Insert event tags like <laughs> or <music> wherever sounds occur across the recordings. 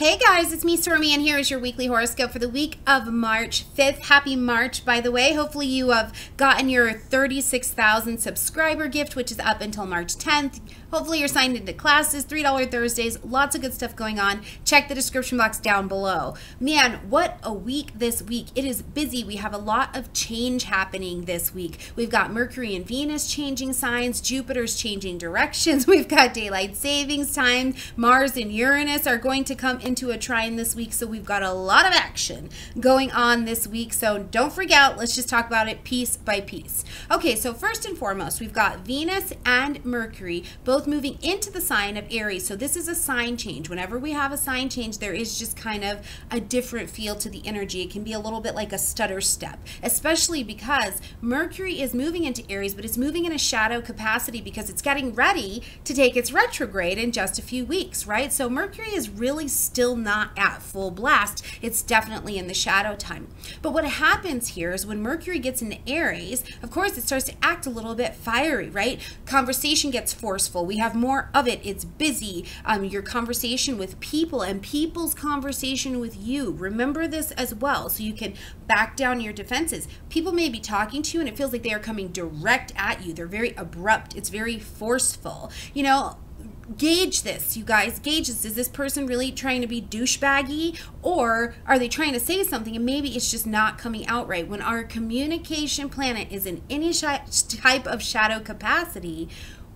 Hey guys, it's me Stormie and here is your weekly horoscope for the week of March 5th. Happy March, by the way. Hopefully you have gotten your 36,000 subscriber gift, which is up until March 10th. Hopefully you're signed into classes, $3 Thursdays, lots of good stuff going on. Check the description box down below. Man, what a week this week. It is busy. We have a lot of change happening this week. We've got Mercury and Venus changing signs, Jupiter's changing directions. <laughs> We've got daylight savings time. Mars and Uranus are going to come into a trine this week, so we've got a lot of action going on this week. So don't freak out. Let's just talk about it piece by piece. Okay, so first and foremost, we've got Venus and Mercury both both moving into the sign of Aries. So this is a sign change. Whenever we have a sign change, there is just kind of a different feel to the energy. It can be a little bit like a stutter step, especially because Mercury is moving into Aries, but it's moving in a shadow capacity because it's getting ready to take its retrograde in just a few weeks, right? So Mercury is really still not at full blast. It's definitely in the shadow time. But what happens here is when Mercury gets into Aries, of course, it starts to act a little bit fiery, right? Conversation gets forceful we have more of it. It's busy. Um, your conversation with people and people's conversation with you. Remember this as well so you can back down your defenses. People may be talking to you and it feels like they are coming direct at you. They're very abrupt. It's very forceful. You know, gauge this, you guys. Gauge this. Is this person really trying to be douchebaggy or are they trying to say something and maybe it's just not coming out right? When our communication planet is in any type of shadow capacity,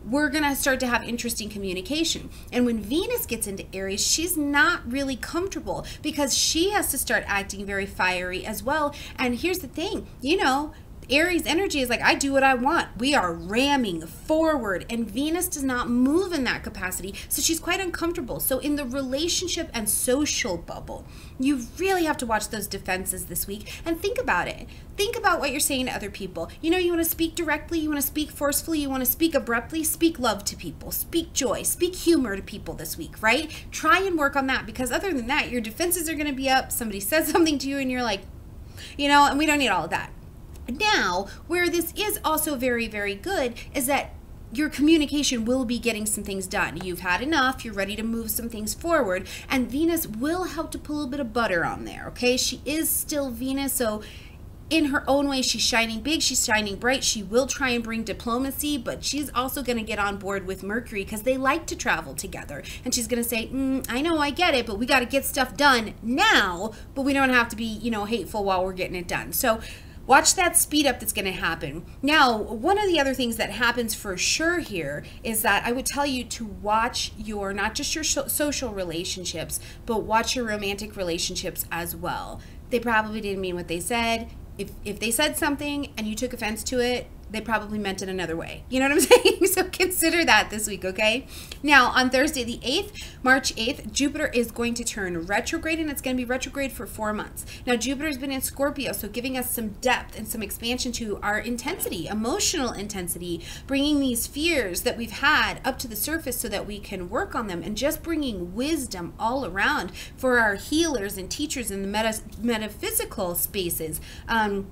we're going to start to have interesting communication. And when Venus gets into Aries, she's not really comfortable because she has to start acting very fiery as well. And here's the thing you know, Aries energy is like, I do what I want. We are ramming forward, and Venus does not move in that capacity. So she's quite uncomfortable. So, in the relationship and social bubble, you really have to watch those defenses this week and think about it. Think about what you're saying to other people. You know, you want to speak directly, you want to speak forcefully, you want to speak abruptly, speak love to people, speak joy, speak humor to people this week, right? Try and work on that because other than that, your defenses are going to be up. Somebody says <laughs> something to you, and you're like, you know, and we don't need all of that. Now, where this is also very, very good is that your communication will be getting some things done. You've had enough, you're ready to move some things forward, and Venus will help to put a little bit of butter on there, okay? She is still Venus, so in her own way, she's shining big, she's shining bright. She will try and bring diplomacy, but she's also going to get on board with Mercury because they like to travel together. And she's going to say, mm, I know, I get it, but we got to get stuff done now, but we don't have to be, you know, hateful while we're getting it done. So Watch that speed up that's going to happen. Now, one of the other things that happens for sure here is that I would tell you to watch your, not just your social relationships, but watch your romantic relationships as well. They probably didn't mean what they said. If, if they said something and you took offense to it, they probably meant it another way. You know what I'm <laughs> saying? So consider that this week, okay? Now, on Thursday, the 8th, March 8th, Jupiter is going to turn retrograde and it's going to be retrograde for four months. Now, Jupiter's been in Scorpio, so giving us some depth and some expansion to our intensity, emotional intensity, bringing these fears that we've had up to the surface so that we can work on them and just bringing wisdom all around for our healers and teachers in the meta metaphysical spaces. Um,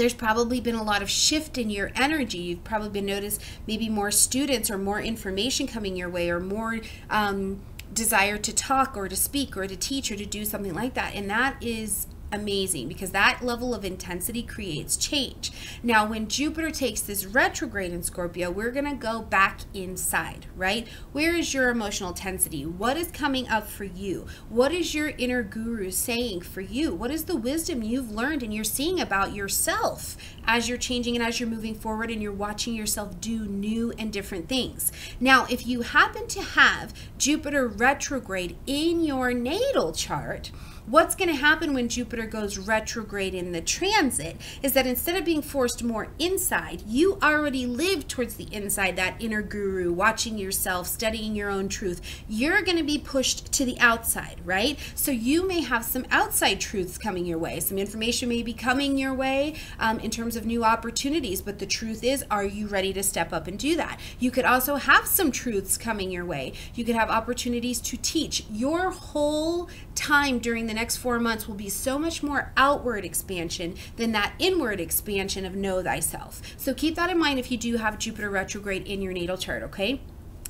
there's probably been a lot of shift in your energy. You've probably been noticed maybe more students or more information coming your way or more um, desire to talk or to speak or to teach or to do something like that. And that is amazing because that level of intensity creates change. Now, when Jupiter takes this retrograde in Scorpio, we're going to go back inside, right? Where is your emotional intensity? What is coming up for you? What is your inner guru saying for you? What is the wisdom you've learned and you're seeing about yourself as you're changing and as you're moving forward and you're watching yourself do new and different things? Now, if you happen to have Jupiter retrograde in your natal chart, What's going to happen when Jupiter goes retrograde in the transit is that instead of being forced more inside, you already live towards the inside, that inner guru, watching yourself, studying your own truth. You're going to be pushed to the outside, right? So you may have some outside truths coming your way. Some information may be coming your way um, in terms of new opportunities, but the truth is, are you ready to step up and do that? You could also have some truths coming your way. You could have opportunities to teach. Your whole time during the next four months will be so much more outward expansion than that inward expansion of know thyself. So keep that in mind if you do have Jupiter retrograde in your natal chart, okay?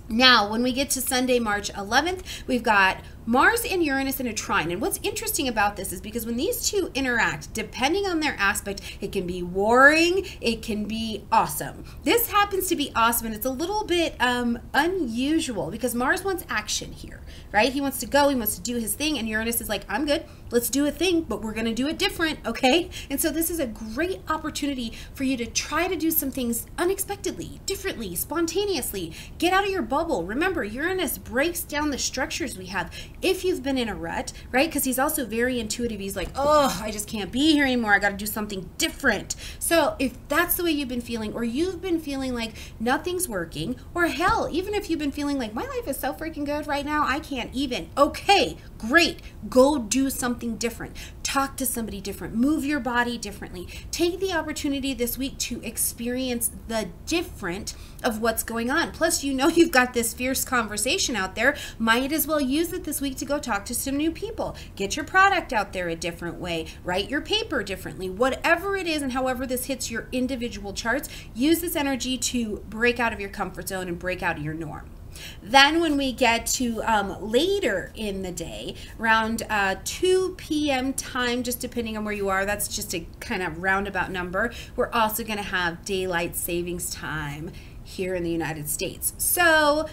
Now, when we get to Sunday, March 11th, we've got Mars and Uranus in a trine. And what's interesting about this is because when these two interact, depending on their aspect, it can be warring, it can be awesome. This happens to be awesome, and it's a little bit um, unusual because Mars wants action here, right? He wants to go, he wants to do his thing, and Uranus is like, I'm good, let's do a thing, but we're gonna do it different, <laughs> okay? And so this is a great opportunity for you to try to do some things unexpectedly, differently, spontaneously. Get out of your bubble. Remember, Uranus breaks down the structures we have if you've been in a rut, right? Because he's also very intuitive. He's like, oh, I just can't be here anymore. I got to do something different. So if that's the way you've been feeling, or you've been feeling like nothing's working, or hell, even if you've been feeling like my life is so freaking good right now, I can't even. Okay, great. Go do something different. Talk to somebody different. Move your body differently. Take the opportunity this week to experience the different of what's going on. Plus, you know <laughs> you've got this fierce conversation out there. Might as well use it this week to go talk to some new people. Get your product out there a different way. Write your paper differently. Whatever it is and however this hits your individual charts, use this energy to break out of your comfort zone and break out of your norm. Then, when we get to um, later in the day, around uh, 2 p.m. time, just depending on where you are, that's just a kind of roundabout number, we're also going to have daylight savings time here in the United States. So,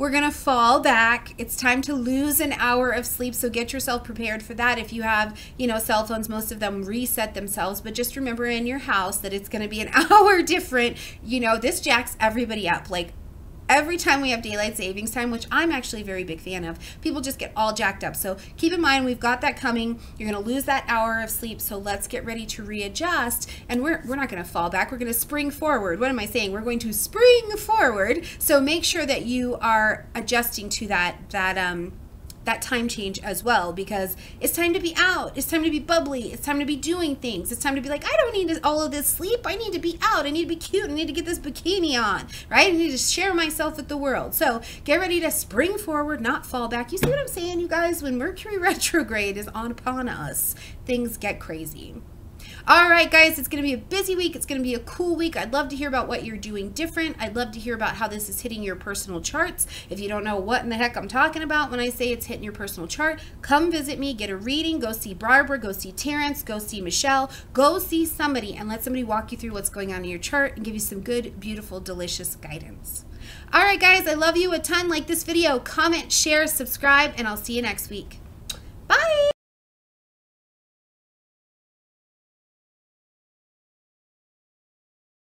we're going to fall back. It's time to lose an hour of sleep. So get yourself prepared for that. If you have, you know, cell phones, most of them reset themselves. But just remember in your house that it's going to be an <laughs> hour different. You know, this jacks everybody up. Like every time we have daylight savings time, which I'm actually a very big fan of, people just get all jacked up. So keep in mind, we've got that coming. You're going to lose that hour of sleep. So let's get ready to readjust. And we're, we're not going to fall back. We're going to spring forward. What am I saying? We're going to spring forward. So make sure that you are adjusting to that, that, um, that time change as well because it's time to be out. It's time to be bubbly. It's time to be doing things. It's time to be like, I don't need all of this sleep. I need to be out. I need to be cute. I need to get this bikini on, right? I need to share myself with the world. So get ready to spring forward, not fall back. You see what I'm saying, you guys? When Mercury <laughs> retrograde is on upon us, things get crazy. All right, guys, it's going to be a busy week. It's going to be a cool week. I'd love to hear about what you're doing different. I'd love to hear about how this is hitting your personal charts. If you don't know what in the heck I'm talking about when I say it's hitting your personal chart, come visit me, get a reading, go see Barbara, go see Terence, go see Michelle, go see somebody and let somebody walk you through what's going on in your chart and give you some good, beautiful, delicious guidance. All right, guys, I love you a ton. Like this video, comment, share, subscribe, and I'll see you next week.